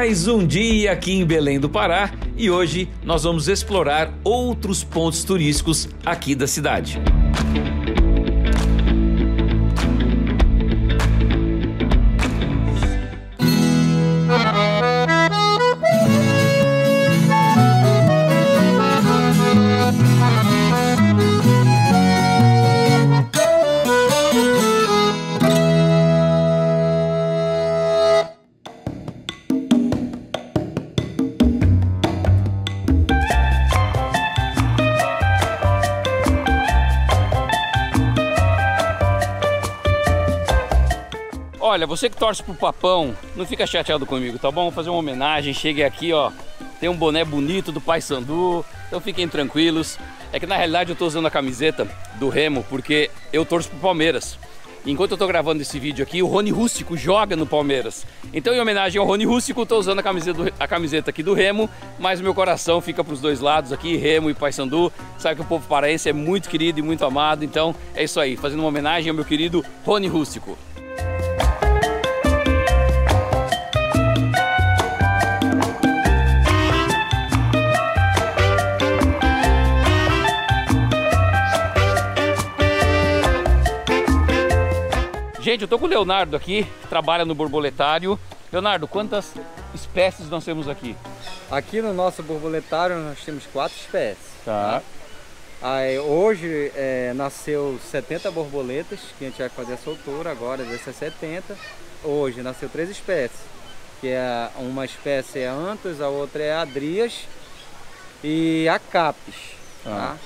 Mais um dia aqui em Belém do Pará e hoje nós vamos explorar outros pontos turísticos aqui da cidade. Olha, você que torce pro papão, não fica chateado comigo, tá bom? Vou fazer uma homenagem, cheguei aqui, ó. Tem um boné bonito do Pai Sandu, então fiquem tranquilos. É que na realidade eu tô usando a camiseta do Remo porque eu torço pro Palmeiras. Enquanto eu tô gravando esse vídeo aqui, o Rony Rústico joga no Palmeiras. Então, em homenagem ao Rony Rústico, tô usando a camiseta, do, a camiseta aqui do Remo, mas o meu coração fica pros dois lados aqui, Remo e Paysandu. Sabe que o povo paraense é muito querido e muito amado, então é isso aí, fazendo uma homenagem ao meu querido Rony Rústico. Gente, eu tô com o Leonardo aqui, que trabalha no borboletário. Leonardo, quantas espécies nós temos aqui? Aqui no nosso borboletário nós temos quatro espécies. Tá. Aí, hoje é, nasceu 70 borboletas, que a gente vai fazer a soltura agora, vai ser 70. Hoje nasceu três espécies, que é uma espécie é Anthus, a outra é Adrias e a Capes, Ah. tá?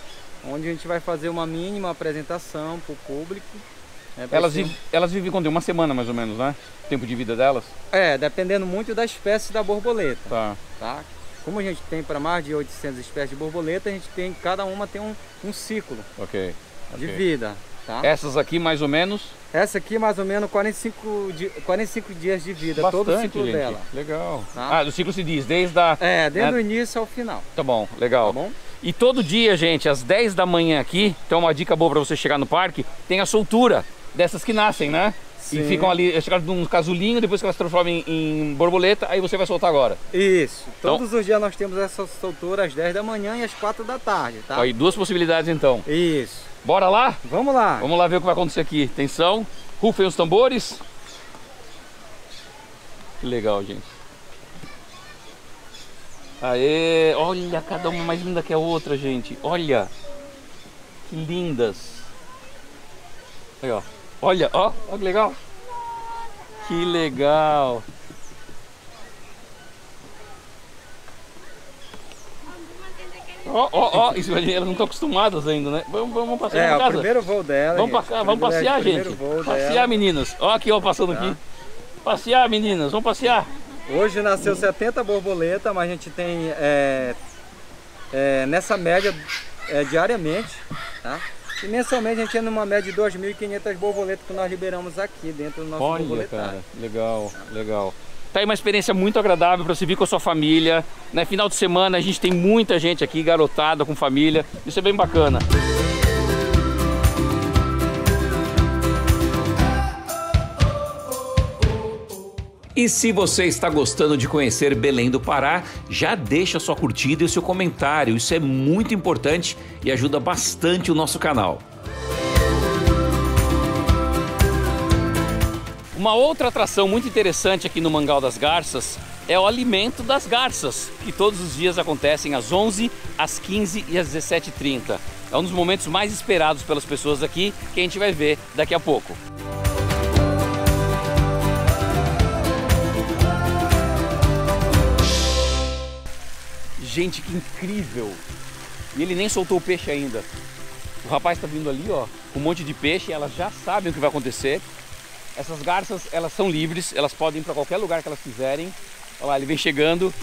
Onde a gente vai fazer uma mínima apresentação para o público. Vai Elas, vivem, elas vivem quanto? Uma semana mais ou menos, né? O tempo de vida delas? É, dependendo muito da espécie da borboleta. Tá. tá? Como a gente tem para mais de 800 espécies de borboleta, a gente tem, cada uma tem um, um ciclo Ok. de ok. vida, tá? Essas aqui mais ou menos. Essa aqui mais ou menos 45, di 45 dias de vida, todo o bastante, ciclo gente. dela. Legal. Tá? Ah, o ciclo se diz desde a. É, desde né? o início ao final, Tá bom, legal. tá bom? E todo dia, gente, às 10 da manhã aqui, então uma dica boa para você chegar no parque, tem a soltura dessas que nascem, né? E Sim. ficam ali, chegam num casulinho, depois que elas se transformam em, em borboleta, aí você vai soltar agora. Isso. Então- Todos os dias nós temos essa soltura às 10 da manhã e às 4 da tarde, tá? Aí duas possibilidades então. Isso. Bora lá? Vamos lá. Vamos lá ver o que vai acontecer aqui. Atenção, rufem os tambores. Que legal, gente. Aê, olha, cada uma mais linda que a outra, gente. Olha. Que lindas. Aí, ó. Olha, ó, ó que legal. Que legal. Ó, ó, ó, elas não estão acostumadas ainda, né? Vamos, vamos passear É, na o casa. primeiro voo dela. Vamos, gente. pa- vamos Privilégio, passear, gente. Passear, dela. meninas. Ó aqui, ó, passando Tá. aqui. Passear, meninas. Vamos passear. Hoje nasceu 70 borboleta, mas a gente tem é, é, nessa média é, diariamente, tá? E mensalmente a gente tem numa média de 2.500 borboletas que nós liberamos aqui dentro do nosso Olha, borboletário. cara. Legal, legal. Tá aí uma experiência muito agradável para você vir com a sua família. Né? Final de semana a gente tem muita gente aqui, garotada, com família. Isso é bem bacana. E se você está gostando de conhecer Belém do Pará, já deixa sua curtida e seu comentário. Isso é muito importante e ajuda bastante o nosso canal. Uma outra atração muito interessante aqui no Mangal das Garças é o alimento das garças, que todos os dias acontecem às 11, às 15 e às 17h30. É um dos momentos mais esperados pelas pessoas aqui, que a gente vai ver daqui a pouco. Gente, que incrível! E ele nem soltou o peixe ainda. O rapaz está vindo ali, ó, com um monte de peixe, elas já sabem o que vai acontecer. Essas garças, elas são livres, elas podem ir para qualquer lugar que elas quiserem. Olha lá, ele vem chegando.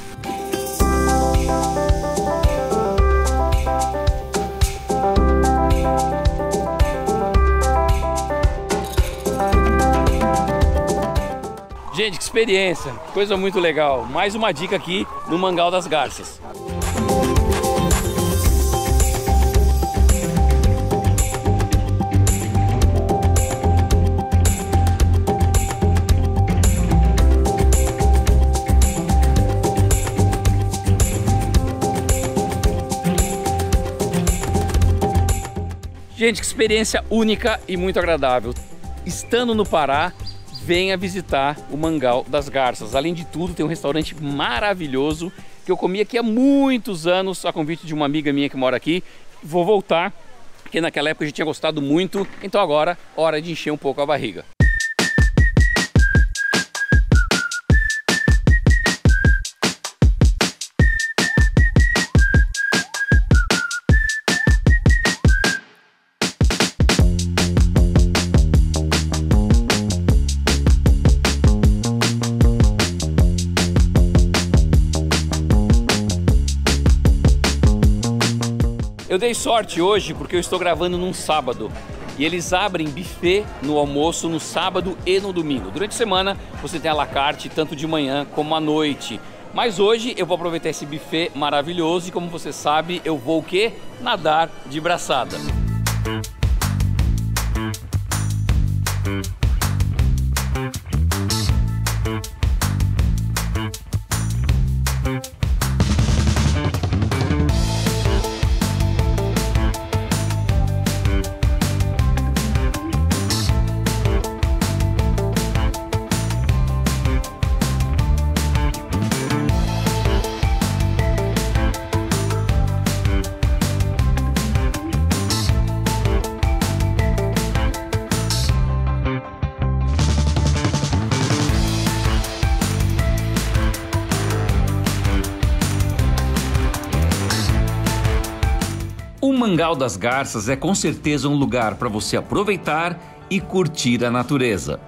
Gente, que experiência, coisa muito legal. Mais uma dica aqui no Mangal das Garças. Gente, que experiência única e muito agradável. Estando no Pará, venha visitar o Mangal das Garças. Além de tudo, tem um restaurante maravilhoso que eu comi aqui há muitos anos, a convite de uma amiga minha que mora aqui. Vou voltar, porque naquela época a gente tinha gostado muito, então agora, hora de encher um pouco a barriga. Eu dei sorte hoje porque eu estou gravando num sábado e eles abrem buffet no almoço no sábado e no domingo. Durante a semana você tem a la carte tanto de manhã como à noite. Mas hoje eu vou aproveitar esse buffet maravilhoso e como você sabe, eu vou o quê? Nadar de braçada. O Mangal das Garças é com certeza um lugar para você aproveitar e curtir a natureza.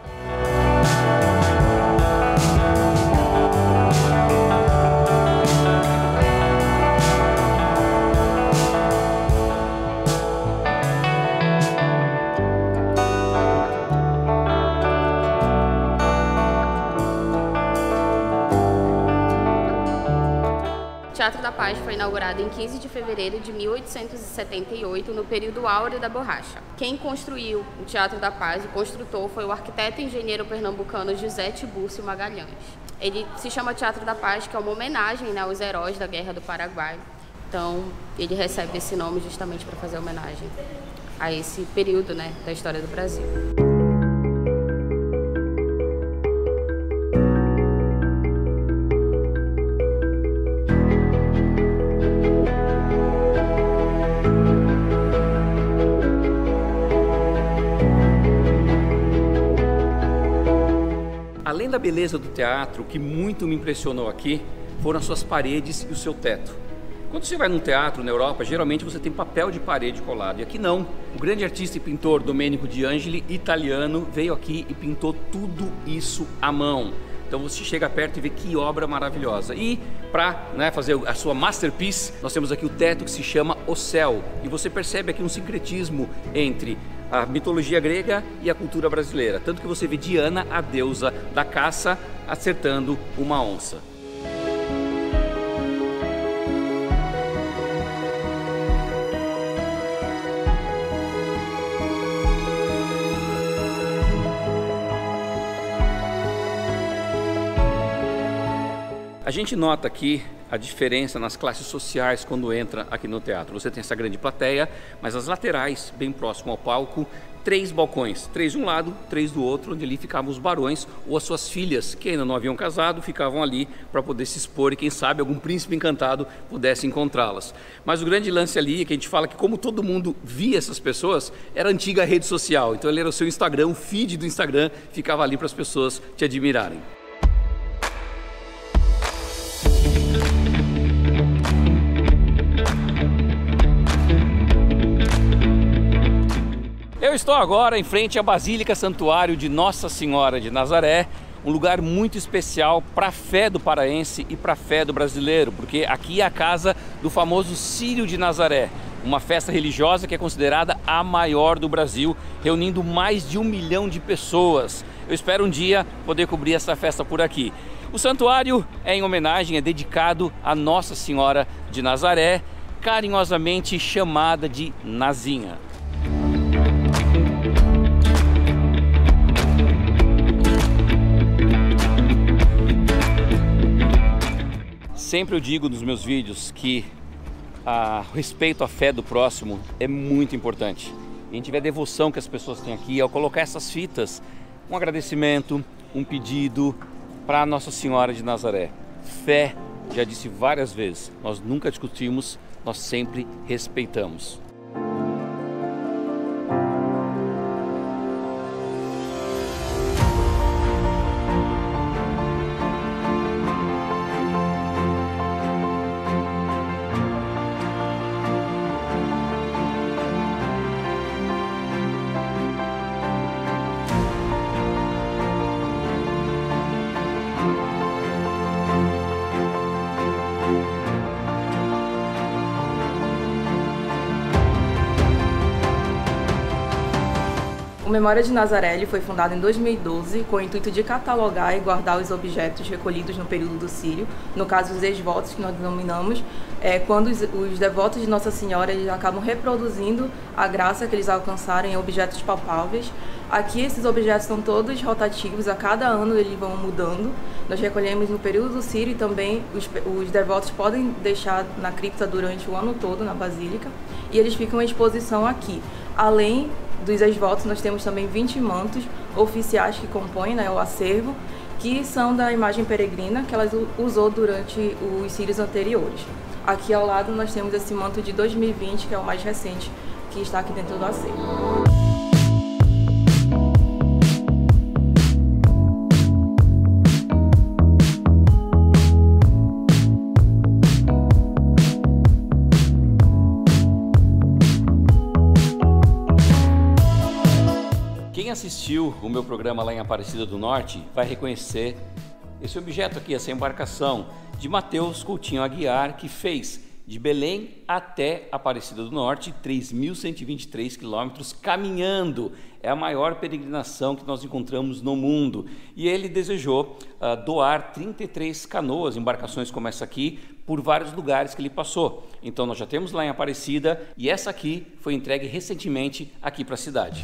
Da Paz foi inaugurado em 15 de fevereiro de 1878, no período áureo da borracha. Quem construiu o Teatro da Paz, o construtor, foi o arquiteto e engenheiro pernambucano José Tibúrcio Magalhães. Ele se chama Teatro da Paz, que é uma homenagem né, aos heróis da Guerra do Paraguai. Então, ele recebe esse nome justamente para fazer homenagem a esse período né, da história do Brasil. Beleza do teatro, que muito me impressionou aqui foram as suas paredes e o seu teto. Quando você vai num teatro na Europa, geralmente você tem papel de parede colado. E aqui não. O grande artista e pintor Domenico de Angeli, italiano, veio aqui e pintou tudo isso à mão. Então você chega perto e vê que obra maravilhosa. E para né, fazer a sua masterpiece, nós temos aqui o teto que se chama O Céu. E você percebe aqui um sincretismo entre a mitologia grega e a cultura brasileira. Tanto que você vê Diana, a deusa da caça, acertando uma onça. A gente nota aqui a diferença nas classes sociais quando entra aqui no teatro. Você tem essa grande plateia, mas as laterais, bem próximo ao palco, três balcões, três de um lado, três do outro, onde ali ficavam os barões ou as suas filhas, que ainda não haviam casado, ficavam ali para poder se expor e quem sabe algum príncipe encantado pudesse encontrá-las. Mas o grande lance ali é que a gente fala que como todo mundo via essas pessoas, era antiga rede social. Então ele era o seu Instagram, o feed do Instagram ficava ali para as pessoas te admirarem. Eu estou agora em frente à Basílica Santuário de Nossa Senhora de Nazaré, um lugar muito especial para a fé do paraense e para a fé do brasileiro, porque aqui é a casa do famoso Sírio de Nazaré, uma festa religiosa que é considerada a maior do Brasil, reunindo mais de um milhão de pessoas. Eu espero um dia poder cobrir essa festa por aqui. O santuário é em homenagem, é dedicado a Nossa Senhora de Nazaré, carinhosamente chamada de Nazinha. Sempre eu digo nos meus vídeos que a respeito à fé do próximo é muito importante. a gente vê a devoção que as pessoas têm aqui ao colocar essas fitas, um agradecimento, um pedido para Nossa Senhora de Nazaré. Fé, já disse várias vezes, nós nunca discutimos, nós sempre respeitamos. Memória de Nazaré foi fundado em 2012 com o intuito de catalogar e guardar os objetos recolhidos no período do Sírio, no caso os ex-votos que nós denominamos, é, quando os, os, devotos de Nossa Senhora eles acabam reproduzindo a graça que eles alcançaram em objetos palpáveis. Aqui esses objetos são todos rotativos, a cada ano eles vão mudando. Nós recolhemos no período do Sírio e também os, os devotos podem deixar na cripta durante o ano todo na Basílica e eles ficam em exposição aqui. Além dos ex-votos, nós temos também 20 mantos oficiais que compõem né, o acervo, que são da imagem peregrina que ela usou durante os sírios anteriores. Aqui ao lado nós temos esse manto de 2020, que é o mais recente, que está aqui dentro do acervo. Assistiu o meu programa lá em Aparecida do Norte vai reconhecer esse objeto aqui, essa embarcação de Mateus Coutinho Aguiar, que fez de Belém até Aparecida do Norte, 3.123 quilômetros caminhando. É a maior peregrinação que nós encontramos no mundo. E ele desejou uh, doar 33 canoas, embarcações como essa aqui, por vários lugares que ele passou. Então nós já temos lá em Aparecida e essa aqui foi entregue recentemente aqui para a cidade.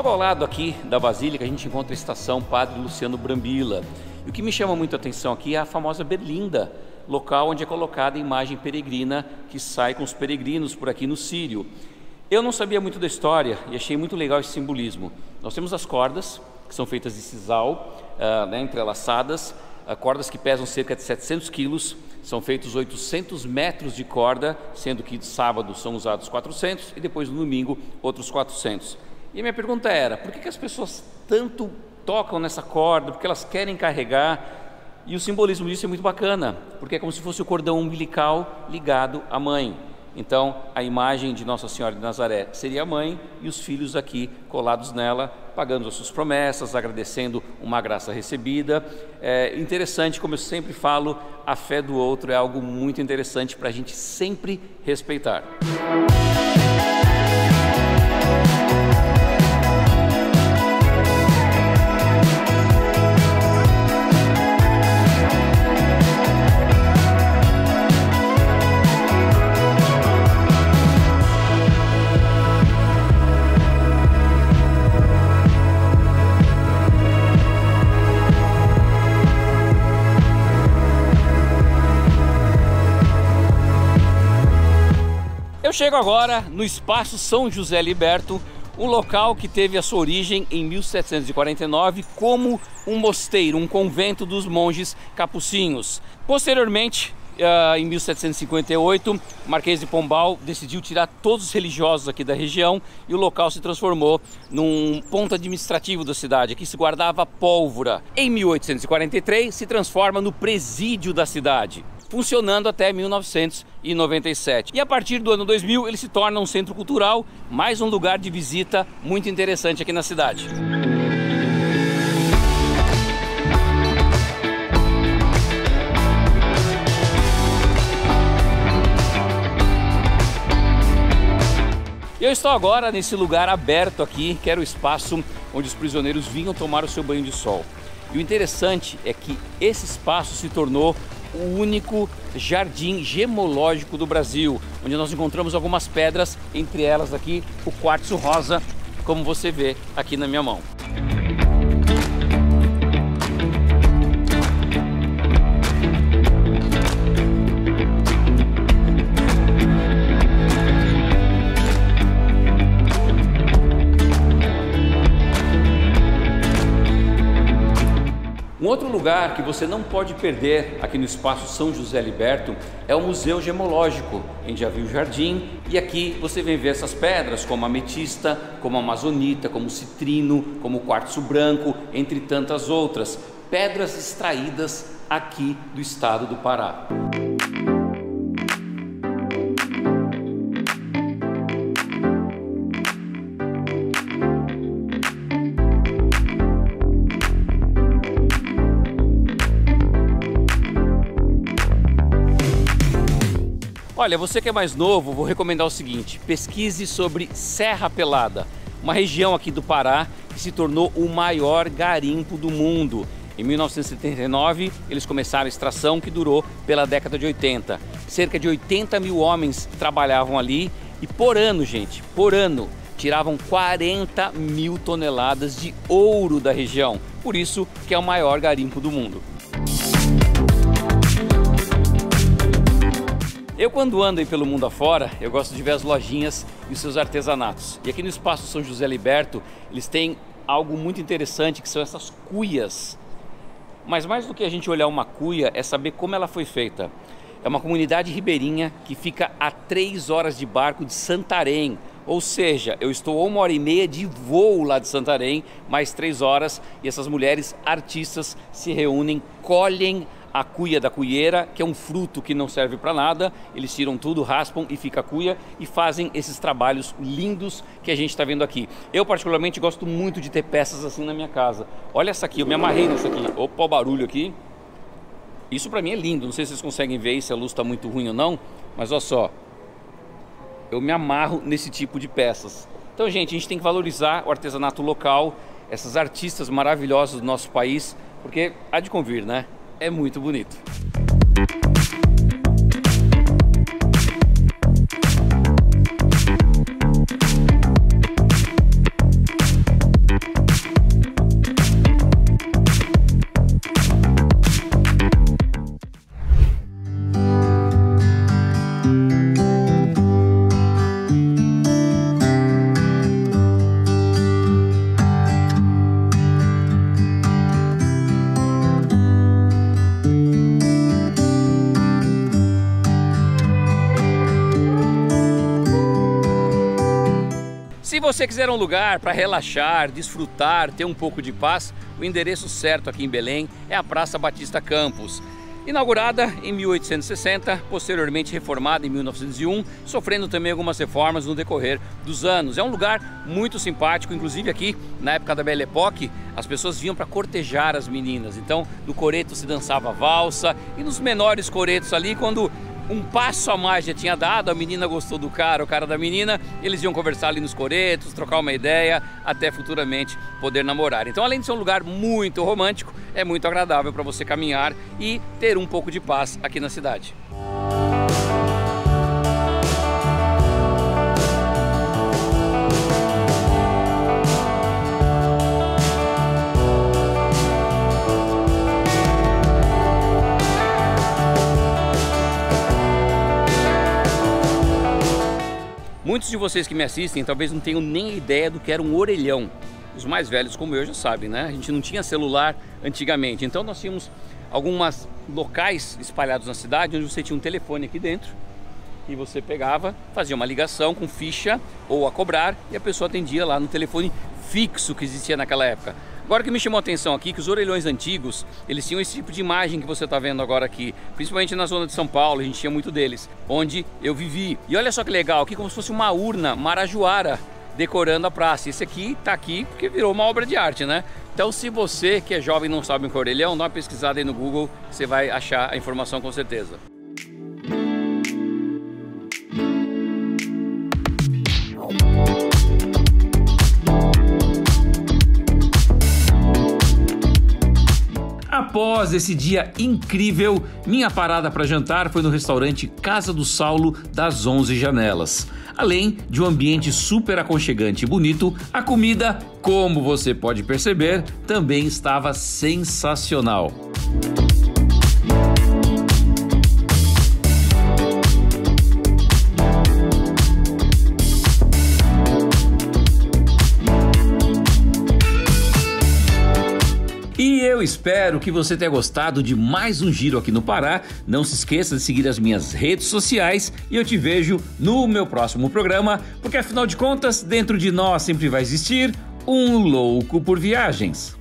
Logo ao lado aqui da Basílica, a gente encontra a estação Padre Luciano Brambila. E o que me chama muito a atenção aqui é a famosa Berlinda, local onde é colocada a imagem peregrina que sai com os peregrinos por aqui no Sírio. Eu não sabia muito da história e achei muito legal esse simbolismo. Nós temos as cordas, que são feitas de sisal, uh, né, entrelaçadas, cordas que pesam cerca de 700 quilos, são feitos 800 metros de corda, sendo que de sábado são usados 400 e depois no domingo outros 400. E a minha pergunta era: por que, que as pessoas tanto tocam nessa corda? Porque elas querem carregar? E o simbolismo disso é muito bacana, porque é como se fosse o cordão umbilical ligado à mãe. Então, a imagem de Nossa Senhora de Nazaré seria a mãe e os filhos aqui colados nela, pagando as suas promessas, agradecendo uma graça recebida. É interessante, como eu sempre falo, a fé do outro é algo muito interessante para a gente sempre respeitar. Eu chego agora no Espaço São José Liberto, um local que teve a sua origem em 1749 como um mosteiro, um convento dos monges capucinhos. Posteriormente, Uh, em 1758, Marquês de Pombal decidiu tirar todos os religiosos aqui da região e o local se transformou num ponto administrativo da cidade. Aqui se guardava pólvora. Em 1843, se transforma no presídio da cidade funcionando até 1997. E a partir do ano 2000 ele se torna um centro cultural, mais um lugar de visita muito interessante aqui na cidade. Eu estou agora nesse lugar aberto aqui, que era o espaço onde os prisioneiros vinham tomar o seu banho de sol. E o interessante é que esse espaço se tornou o único jardim gemológico do Brasil, onde nós encontramos algumas pedras, entre elas aqui o quartzo rosa, como você vê aqui na minha mão. Outro lugar que você não pode perder aqui no Espaço São José Liberto é o Museu Gemológico, em Javil Jardim, e aqui você vem ver essas pedras como ametista, como amazonita, como citrino, como quartzo branco, entre tantas outras, pedras extraídas aqui do estado do Pará. Olha, você que é mais novo, vou recomendar o seguinte: pesquise sobre Serra Pelada, uma região aqui do Pará que se tornou o maior garimpo do mundo. Em 1979, eles começaram a extração que durou pela década de 80. Cerca de 80 mil homens trabalhavam ali e por ano, gente, por ano, tiravam 40 mil toneladas de ouro da região. Por isso que é o maior garimpo do mundo. Eu quando ando aí pelo mundo afora, eu gosto de ver as lojinhas e os seus artesanatos. E aqui no Espaço São José Liberto, eles têm algo muito interessante que são essas cuias. Mas mais do que a gente olhar uma cuia, é saber como ela foi feita. É uma comunidade ribeirinha que fica a três horas de barco de Santarém. Ou seja, eu estou uma hora e meia de voo lá de Santarém, mais três horas, e essas mulheres artistas se reúnem, colhem a cuia da cuieira, que é um fruto que não serve para nada. Eles tiram tudo, raspam e fica a cuia e fazem esses trabalhos lindos que a gente está vendo aqui. Eu particularmente gosto muito de ter peças assim na minha casa. Olha essa aqui, eu me amarrei nessa aqui. Opa, o barulho aqui. Isso para mim é lindo. Não sei se vocês conseguem ver se a luz está muito ruim ou não, mas olha só. Eu me amarro nesse tipo de peças. Então, gente, a gente tem que valorizar o artesanato local, essas artistas maravilhosas do nosso país, porque há de convir, né? É muito bonito. Você quiser um lugar para relaxar, desfrutar, ter um pouco de paz, o endereço certo aqui em Belém é a Praça Batista Campos. Inaugurada em 1860, posteriormente reformada em 1901, sofrendo também algumas reformas no decorrer dos anos. É um lugar muito simpático, inclusive aqui, na época da Belle Époque, as pessoas vinham para cortejar as meninas. Então, no coreto se dançava valsa e nos menores coretos ali, quando um passo a mais já tinha dado, a menina gostou do cara, o cara da menina, eles iam conversar ali nos coretos, trocar uma ideia, até futuramente poder namorar. Então, além de ser um lugar muito romântico, é muito agradável para você caminhar e ter um pouco de paz aqui na cidade. Muitos de vocês que me assistem talvez não tenham nem ideia do que era um orelhão. Os mais velhos como eu já sabem, né? A gente não tinha celular antigamente, então nós tínhamos alguns locais espalhados na cidade onde você tinha um telefone aqui dentro e você pegava, fazia uma ligação com ficha ou a cobrar e a pessoa atendia lá no telefone fixo que existia naquela época. Agora que me chamou a atenção aqui que os orelhões antigos, eles tinham esse tipo de imagem que você está vendo agora aqui, principalmente na zona de São Paulo, a gente tinha muito deles, onde eu vivi. E olha só que legal, aqui como se fosse uma urna marajoara decorando a praça. Esse aqui está aqui porque virou uma obra de arte, né? Então se você que é jovem não sabe o que é orelhão, dá uma pesquisada aí no Google, você vai achar a informação com certeza. Após esse dia incrível, minha parada para jantar foi no restaurante Casa do Saulo das 11 Janelas. Além de um ambiente super aconchegante e bonito, a comida, como você pode perceber, também estava sensacional. Eu espero que você tenha gostado de mais um giro aqui no Pará. Não se esqueça de seguir as minhas redes sociais e eu te vejo no meu próximo programa, porque afinal de contas, dentro de nós sempre vai existir um louco por viagens.